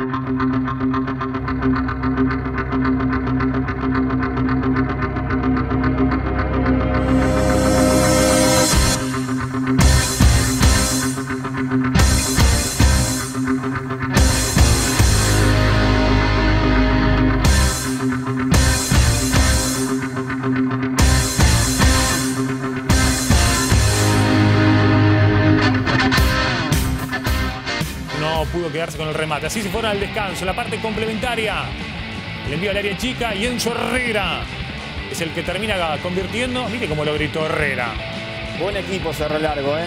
No pudo quedarse con el remate. Así se fueron al descanso. La parte complementaria. Le envía al área chica y Enzo Herrera es el que termina convirtiendo. Mire cómo lo gritó Herrera. Buen equipo Cerro Largo, ¿eh?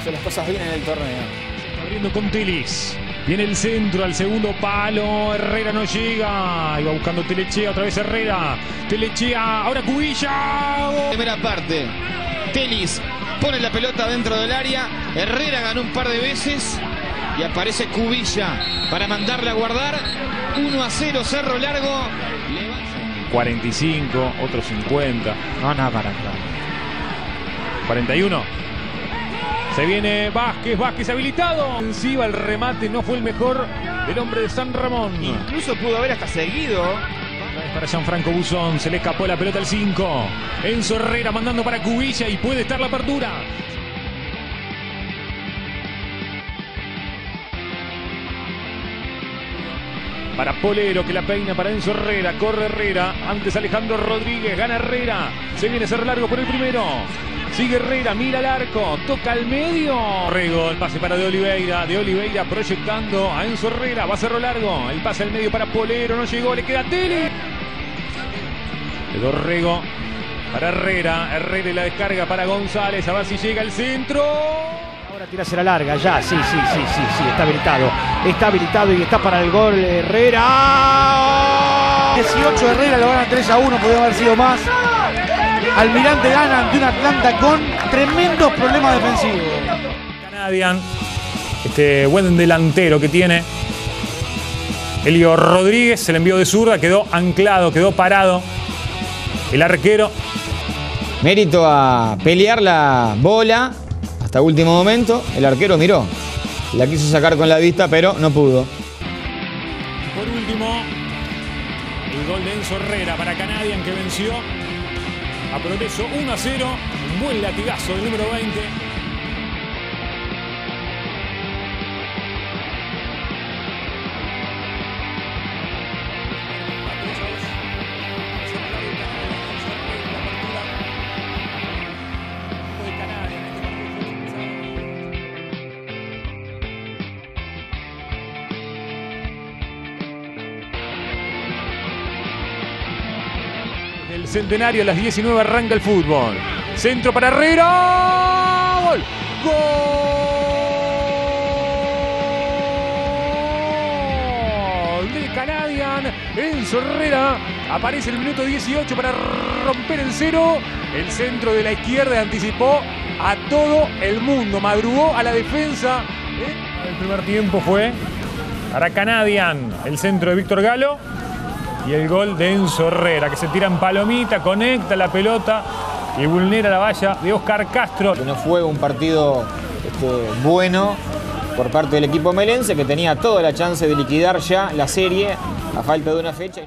Hizo las cosas bien en el torneo. Abriendo con Telis. Viene el centro al segundo palo. Herrera no llega. Iba buscando Telechea. Otra vez Herrera. Telechea. Ahora Cubilla. Primera parte. Telis pone la pelota dentro del área. Herrera ganó un par de veces. Y aparece Cubilla para mandarla a guardar. 1 a 0 Cerro Largo. 45, otro 50. No, no, para, para. 41. Se viene Vázquez, Vázquez habilitado. Encima el remate no fue el mejor del hombre de San Ramón. Incluso pudo haber hasta seguido. Para Gianfranco Buzón, se le escapó la pelota al 5. Enzo Herrera mandando para Cubilla y puede estar la apertura. Para Polero que la peina para Enzo Herrera. Corre Herrera. Antes Alejandro Rodríguez. Gana Herrera. Se viene Cerro Largo por el primero. Sigue Herrera. Mira el arco. Toca al medio. Rego. El pase para De Oliveira. De Oliveira proyectando a Enzo Herrera. Va a Cerro Largo. El pase al medio para Polero. No llegó. Le queda Tele. Quedó Rego. Para Herrera. Herrera y la descarga para González. A ver si llega el centro. Ahora tira la larga, ya, sí, sí, sí, sí, sí, está habilitado. Está habilitado y está para el gol Herrera. 18 Herrera lo ganan 3 a 1, podría haber sido más. Almirante gana ante un Atlanta con tremendos problemas defensivos. Canadian, este buen delantero que tiene. Elio Rodríguez se le envió de zurda, quedó anclado, quedó parado. El arquero Mérito a pelear la bola hasta último momento. El arquero miró. La quiso sacar con la vista, pero no pudo. Por último, el gol de Enzo Herrera para Canadian que venció a Progreso 1 a 0. Un buen latigazo del número 20. Centenario a las 19 arranca el fútbol. Centro para Herrera. Gol. Gol de Canadian. Enzo Herrera. Aparece el minuto 18 para romper el cero. El centro de la izquierda anticipó a todo el mundo. Madrugó a la defensa. El primer tiempo fue para Canadian. El centro de Víctor Galo. Y el gol de Enzo Herrera, que se tira en palomita, conecta la pelota y vulnera la valla de Oscar Castro. Que no fue un partido este, bueno por parte del equipo melense, que tenía toda la chance de liquidar ya la serie a falta de una fecha.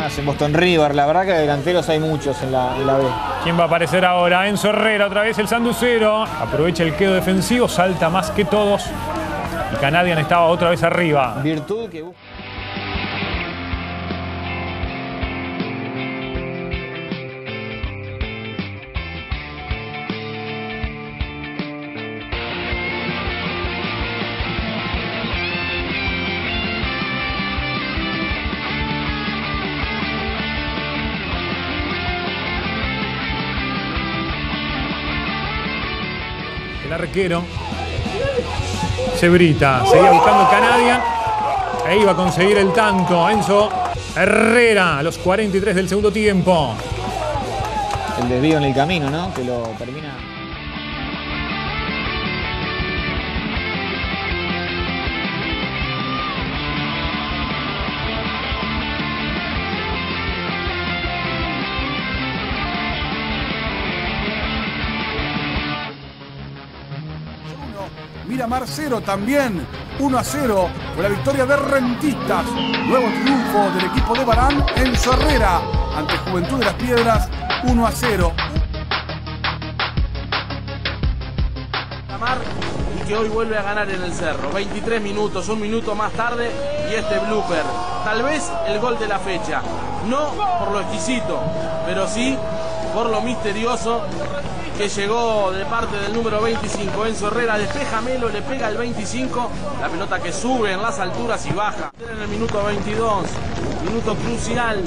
Más en Boston River, la verdad que delanteros hay muchos en la, en la B. ¿Quién va a aparecer ahora? Enzo Herrera, otra vez el sanducero. Aprovecha el quedo defensivo, salta más que todos. Y Canadian estaba otra vez arriba. Virtud que arquero. Cebrita. Seguía buscando Canadian. E iba a conseguir el tanto. Enzo Herrera a los 43 del segundo tiempo. El desvío en el camino, ¿no? Que lo termina. Miramar 0 también. 1 a 0 fue la victoria de Rentistas. Nuevo triunfo del equipo de Barán en Sorrera ante Juventud de las Piedras 1 a 0. y que hoy vuelve a ganar en el cerro. 23 minutos, un minuto más tarde y este blooper. Tal vez el gol de la fecha. No por lo exquisito, pero sí por lo misterioso que llegó de parte del número 25 Enzo Herrera, despeja Melo, le pega el 25, la pelota que sube en las alturas y baja. En el minuto 22, minuto crucial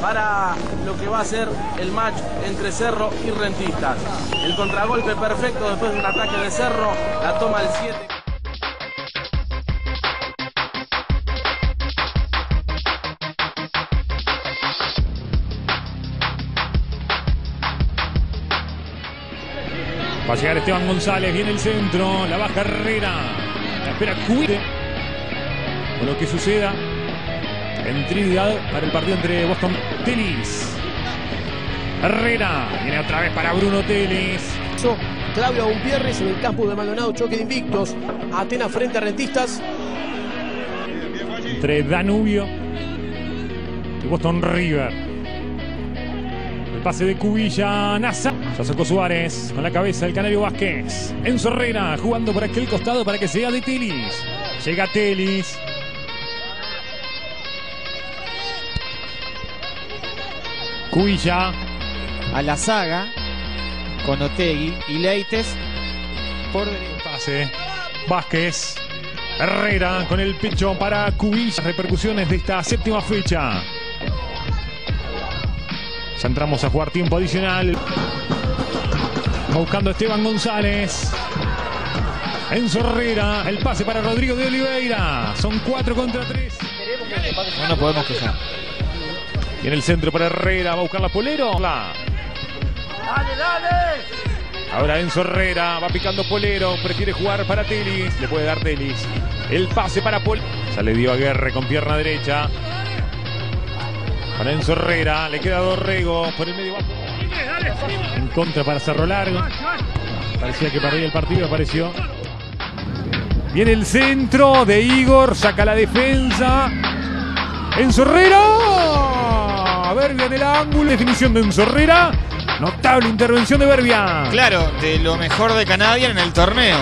para lo que va a ser el match entre Cerro y Rentistas. El contragolpe perfecto después de un ataque de Cerro, la toma el 7. Va a llegar Esteban González, viene el centro, la baja Herrera. La espera Cuide. Con lo que suceda en Trinidad para el partido entre Boston Telis. Herrera viene otra vez para Bruno Telis. Claudio Gutiérrez en el campo de Maldonado, choque de invictos. Atenas frente a Rentistas. Entre Danubio y Boston River. El pase de Cubilla, Nasa. Ya sacó Suárez con la cabeza el Canario Vázquez. Enzo Herrera jugando por aquel costado para que sea de Telis. Llega Telis. Cubilla. A la saga con Otegui y Leites por. Pase. Vázquez. Herrera con el pecho para Cubilla. Repercusiones de esta séptima fecha. Ya entramos a jugar tiempo adicional. Buscando a Esteban González. Enzo Herrera. El pase para Rodrigo de Oliveira. Son 4 contra 3. No nos podemos quejar. Y en el centro para Herrera. Va a buscar la Polero. La. ¡Dale, dale! Ahora Enzo Herrera va picando Polero, prefiere jugar para Telis, le puede dar Telis. El pase para Polero. Ya le dio a Guerre con pierna derecha. Para Enzo Herrera, le queda Dorrego por el medio. En contra para Cerro Largo. Parecía que perdía el partido, apareció. Viene el centro de Igor, saca la defensa. Enzo Herrera. Verbia en el ángulo. Definición de Enzo Herrera. Notable intervención de Verbia. Claro, de lo mejor de Canadian en el torneo.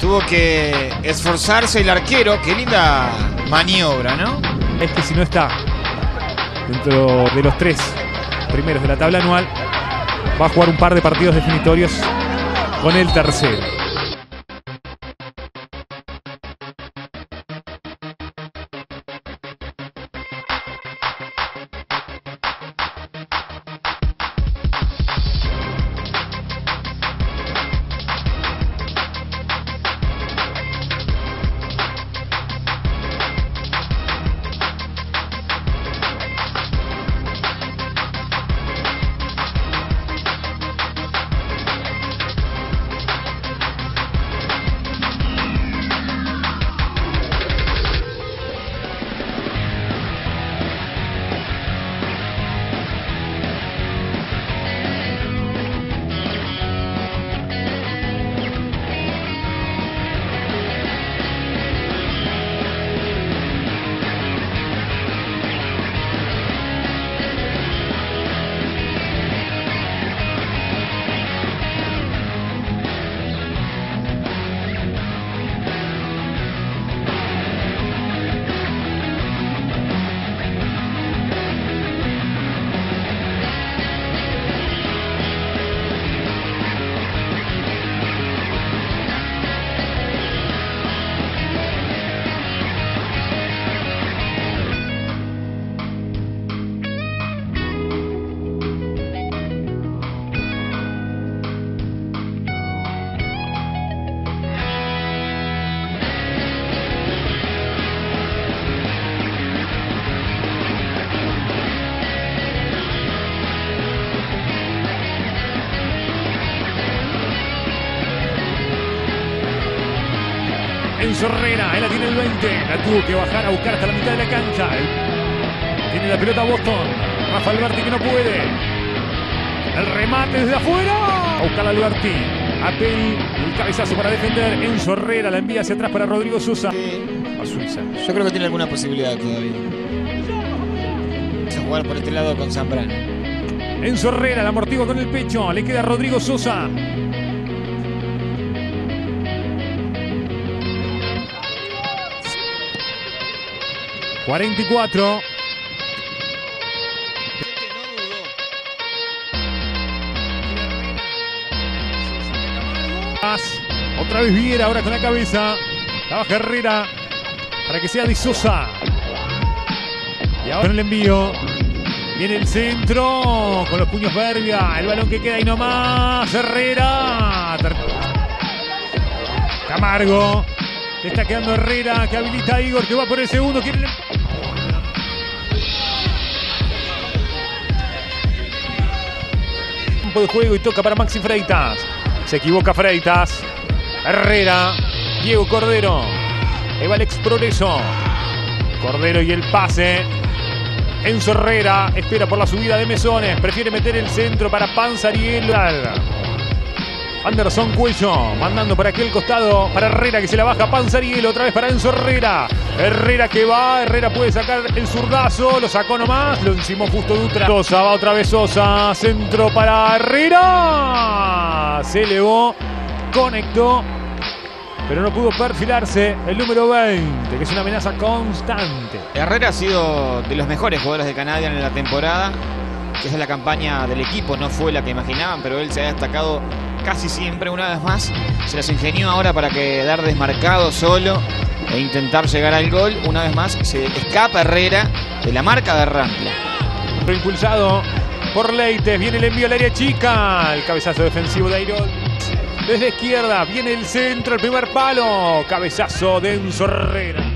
Tuvo que esforzarse el arquero. Qué linda maniobra, ¿no? Es que si no está dentro de los tres primeros de la tabla anual, va a jugar un par de partidos definitorios con el tercero. Enzo Herrera, él la tiene el 20, la tuvo que bajar a buscar hasta la mitad de la cancha. Tiene la pelota Boston, Rafa Alberti que no puede. El remate desde afuera, a buscar a Alberti. Apel, el cabezazo para defender. Enzo Herrera la envía hacia atrás para Rodrigo Sosa. A Suiza. Yo creo que tiene alguna posibilidad todavía. A jugar por este lado con Zambrano. Enzo Herrera la amortigua con el pecho. Le queda Rodrigo Sosa. ...44... Más. Otra vez Viera ahora con la cabeza. La baja Herrera para que sea Sosa. Y ahora con el envío. Viene el centro con los puños Verbia. El balón que queda ahí nomás. Herrera. Camargo. Le está quedando Herrera que habilita a Igor que va por el segundo. Campo de juego y toca para Maxi Freitas. Se equivoca Freitas. Herrera. Diego Cordero. Ahí va Alex Progreso. Cordero y el pase. Enzo Herrera espera por la subida de Mesones. Prefiere meter el centro para Panzariel. Anderson Cuello mandando por aquel costado para Herrera que se la baja Panzariel. Otra vez para Enzo Herrera. Herrera que va. Herrera puede sacar el zurdazo. Lo sacó nomás. Lo encimó justo Dutra. Sosa va otra vez Sosa. Centro para Herrera. Se elevó. Conectó. Pero no pudo perfilarse el número 20, que es una amenaza constante. Herrera ha sido de los mejores jugadores de Canadian en la temporada. Esa es la campaña del equipo, no fue la que imaginaban, pero él se ha destacado casi siempre una vez más. Se las ingenió ahora para quedar desmarcado solo e intentar llegar al gol. Una vez más se escapa Herrera de la marca de Rampla. Impulsado por Leites, viene el envío al área chica. El cabezazo defensivo de Airol. Desde izquierda viene el centro, el primer palo. Cabezazo de Enzo Herrera.